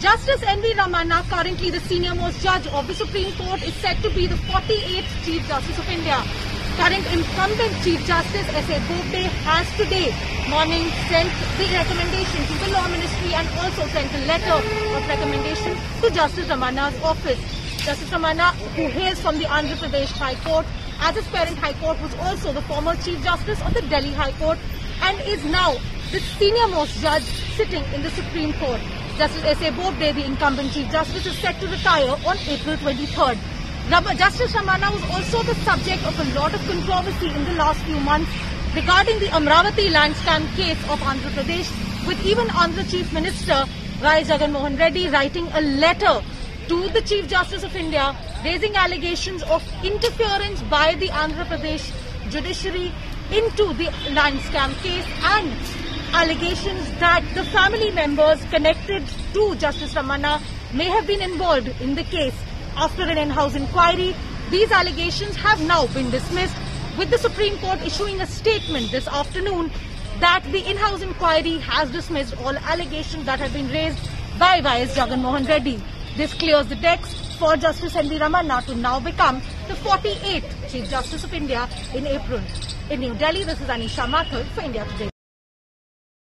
Justice N.V. Ramana, currently the senior most judge of the Supreme Court, is said to be the 48th Chief Justice of India. Current incumbent Chief Justice S.A. Bobde has today morning sent the recommendation to the Law Ministry and also sent a letter of recommendation to Justice Ramana's office. Justice Ramana, who hails from the Andhra Pradesh High Court, as his parent High Court, was also the former Chief Justice of the Delhi High Court and is now the senior most judge sitting in the Supreme Court. Justice S.A. Bobde, the incumbent Chief Justice, is set to retire on April 23rd. Justice Ramana was also the subject of a lot of controversy in the last few months regarding the Amaravati land scam case of Andhra Pradesh, with even Andhra Chief Minister Rai Mohan Reddy writing a letter to the Chief Justice of India raising allegations of interference by the Andhra Pradesh judiciary into the land scam case and allegations that the family members connected to Justice Ramana may have been involved in the case. After an in-house inquiry, these allegations have now been dismissed, with the Supreme Court issuing a statement this afternoon that the in-house inquiry has dismissed all allegations that have been raised by Y.S. Jagan Mohan Reddy. This clears the decks for Justice N.V. Ramana to now become the 48th Chief Justice of India in April. In New Delhi, this is Anisha Mathur for India Today.